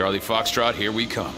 Charlie Foxtrot, here we come.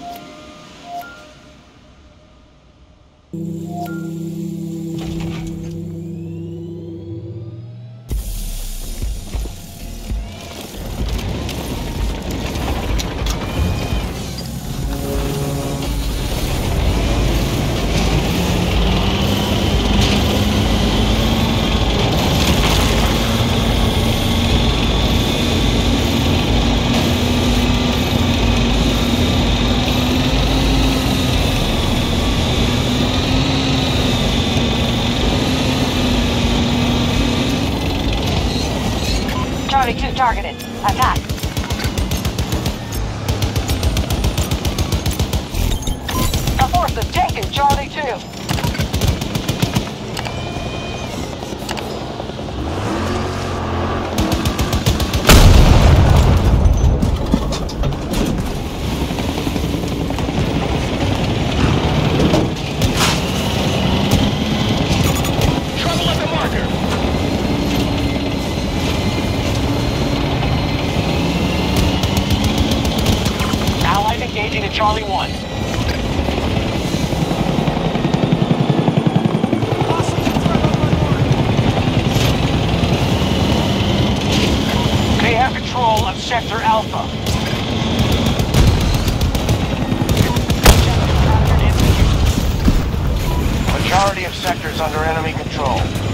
Majority of sectors under enemy control.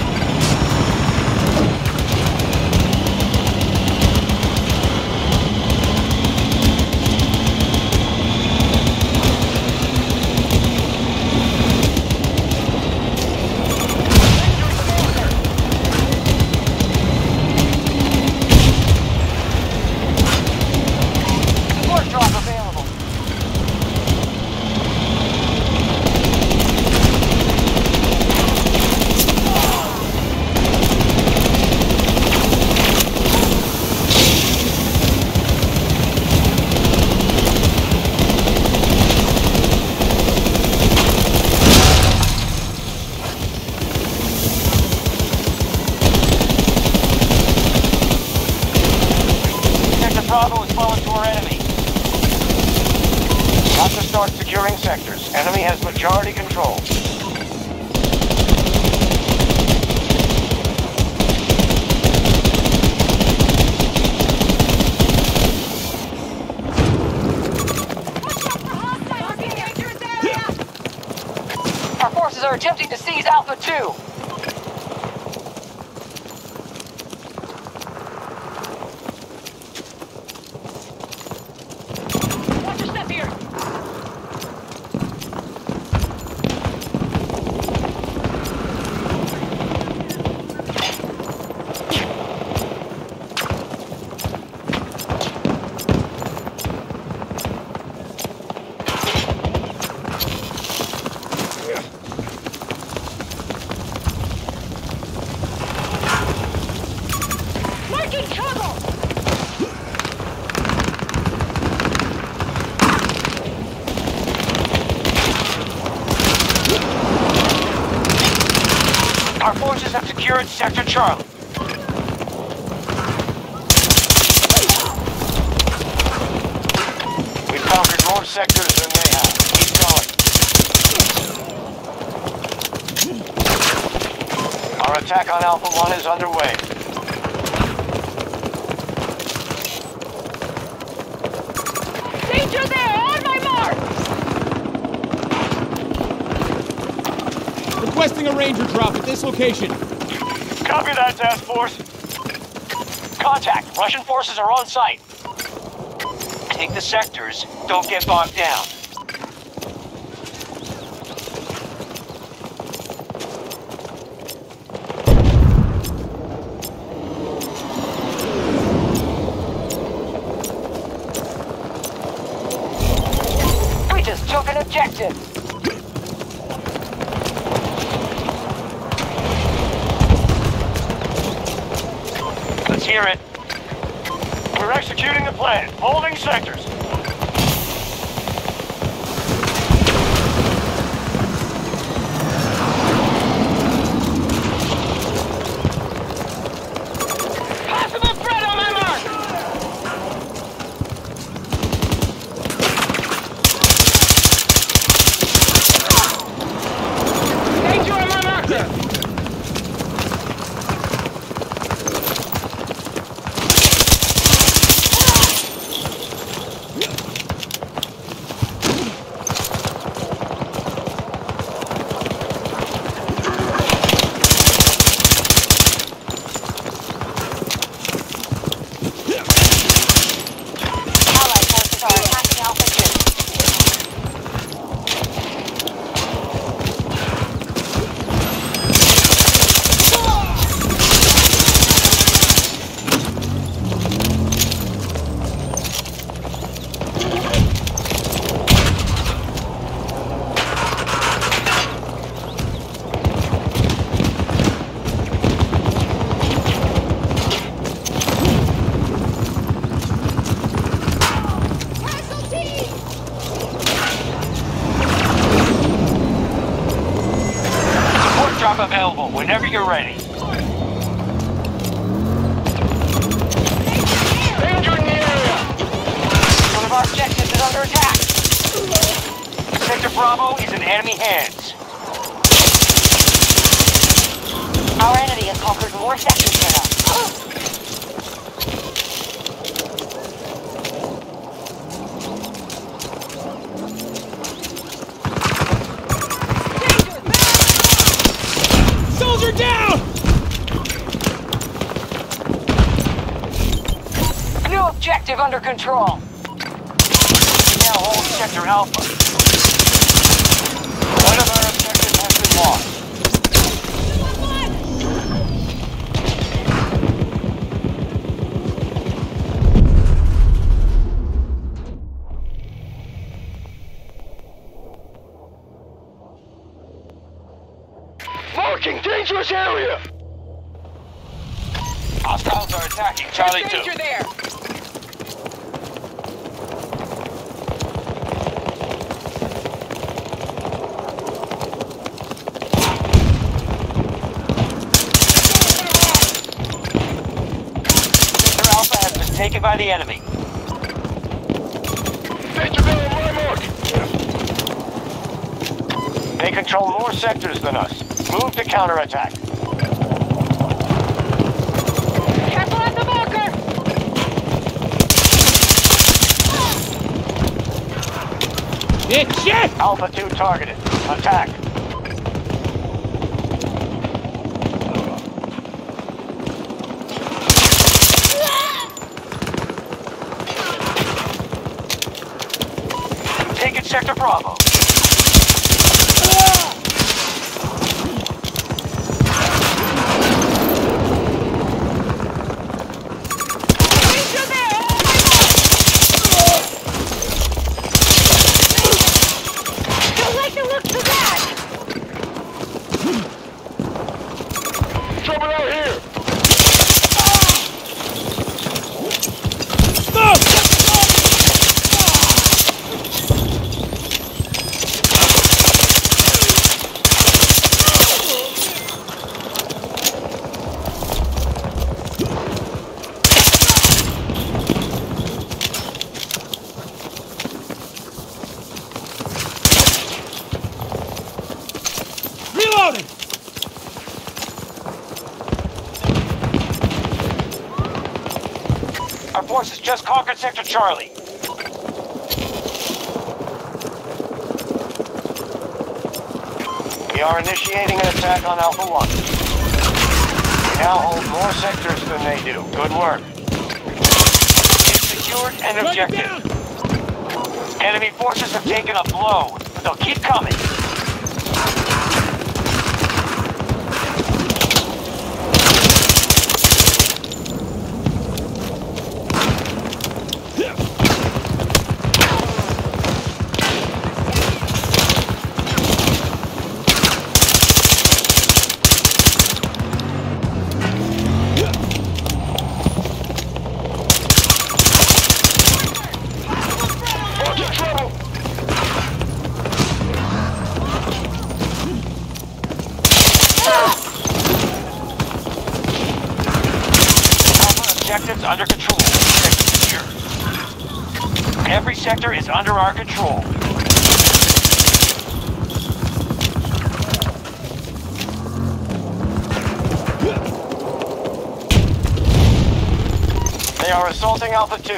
Start securing sectors. Enemy has majority control. Our forces are attempting to seize Alpha 2. Watch your step here. Making trouble! Our forces have secured Sector Charlie. We've conquered more sectors than they have. Keep going. Our attack on Alpha 1 is underway. Danger there! On my mark! Requesting a ranger drop at this location. Copy that, Task Force. Contact. Russian forces are on site. Take the sectors. Don't get bogged down. Plan. Objective under control. We now hold Sector Alpha. One of our objectives has been lost. Marking dangerous area! Hostiles are attacking Charlie 2. there. Sector Alpha has been taken by the enemy. Danger gun on my mark! They control more sectors than us. Move to counterattack. Careful at the bunker. Shit, shit! Alpha 2 targeted. Attack. Sector Bravo. Don't like the looks of that. Trouble out here! Smoke! Reloading! Our forces just Sector Charlie. We are initiating an attack on Alpha 1. We now hold more sectors than they do. Good work. We've secured an objective. Enemy forces have taken a blow, but they'll keep coming. Under control. Every sector is under our control. They are assaulting Alpha 2.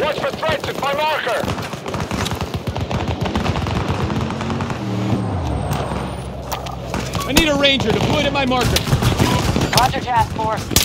Watch for threats at my marker! I need a ranger deployed at my marker. Roger, task force.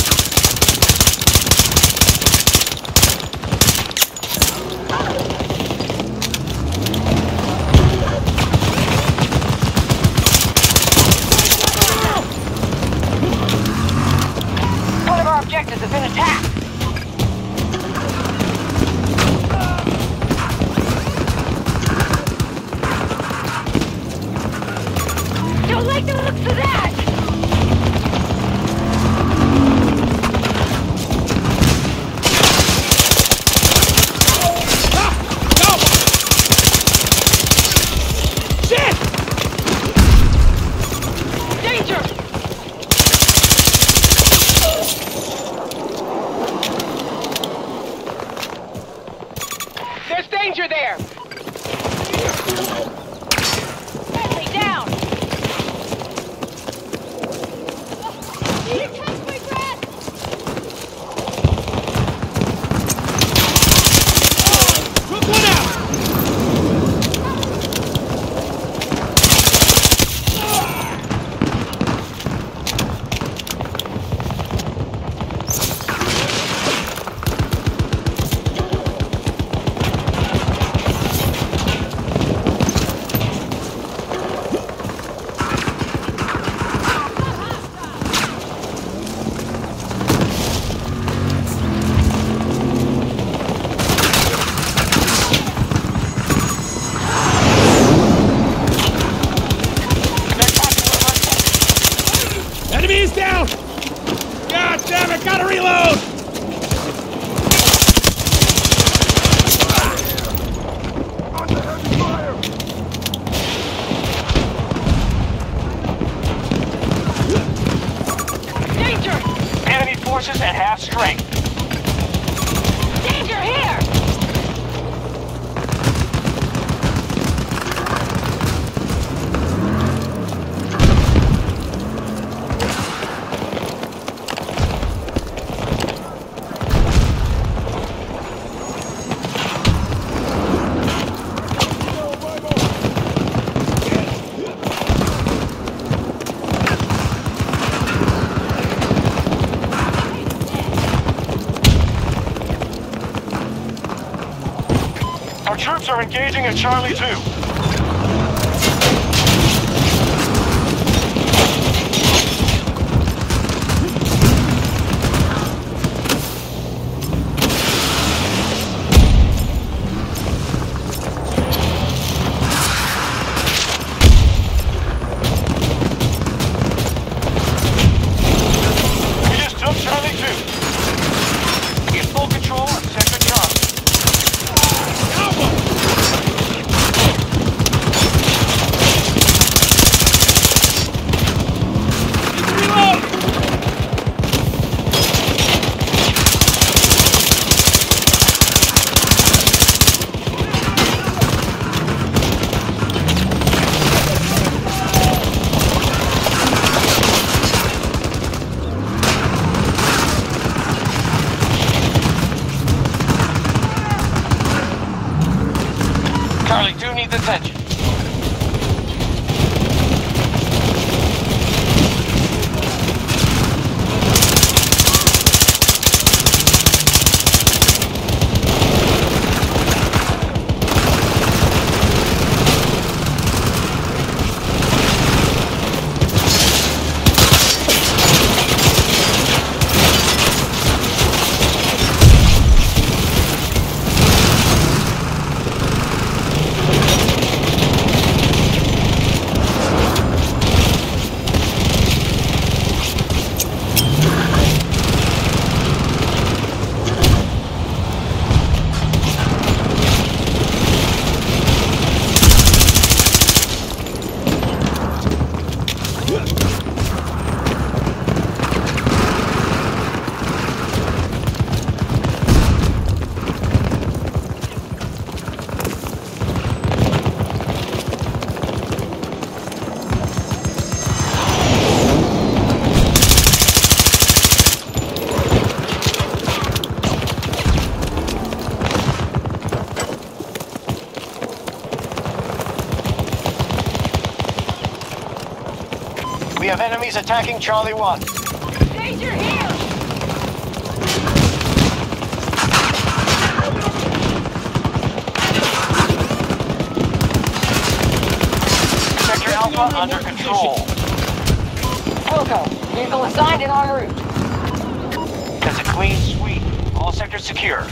At half strength. Are engaging at Charlie 2. Attention. Enemies attacking Charlie 1. Danger here! Sector Alpha under control. Wilco, vehicle assigned and en route. That's a clean sweep. All sectors secure.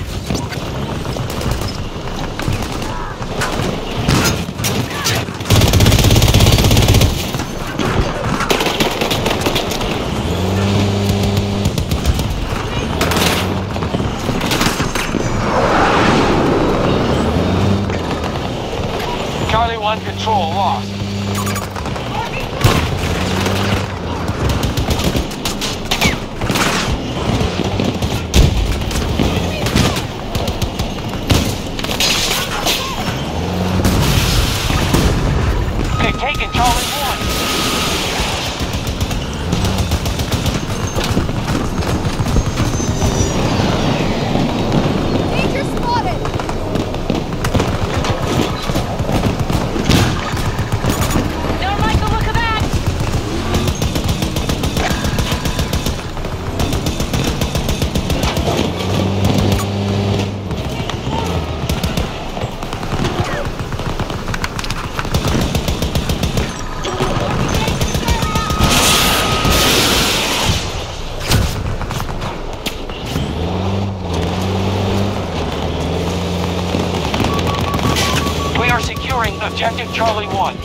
Charlie 1 Charlie 1.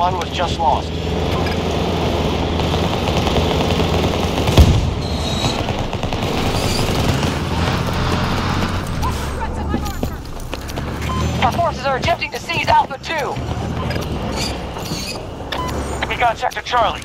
one was just lost. Our forces are attempting to seize Alpha 2. We got Sector Charlie.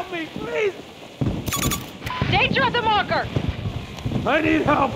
help me, please! Danger of the marker! I need help!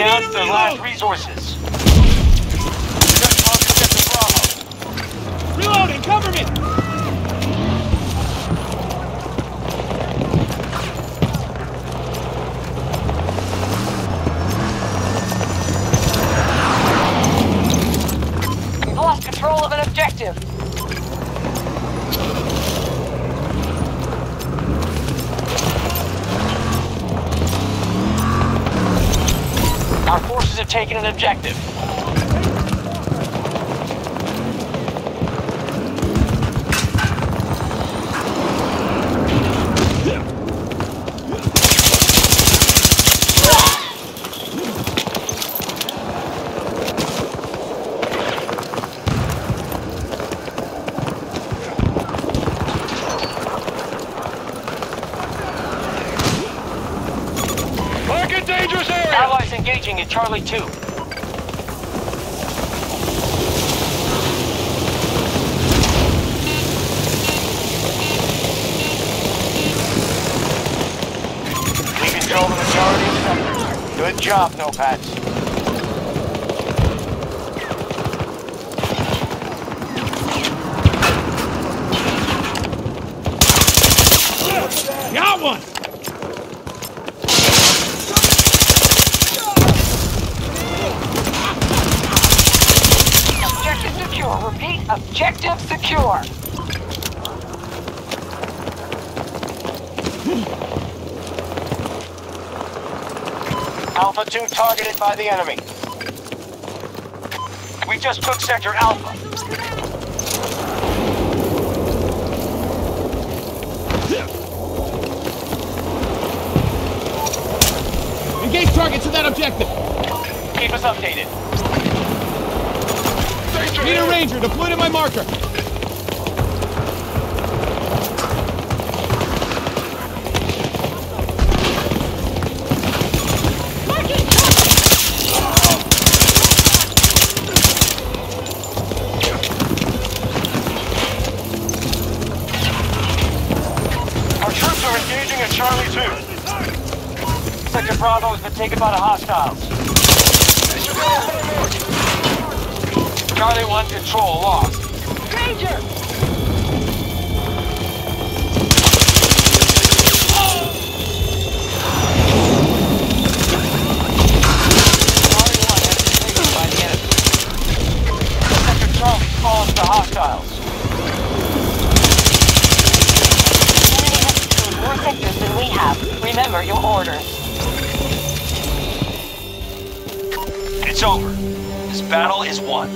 Down to their last resources. Just lost objective Reloading, cover me! Our forces have taken an objective. Secure. Alpha 2 targeted by the enemy. We just took Sector Alpha. Engage targets to that objective! Keep us updated. Need a ranger deployed to my marker! Taken by the hostiles. Charlie 1 control lost. It's over. This battle is won.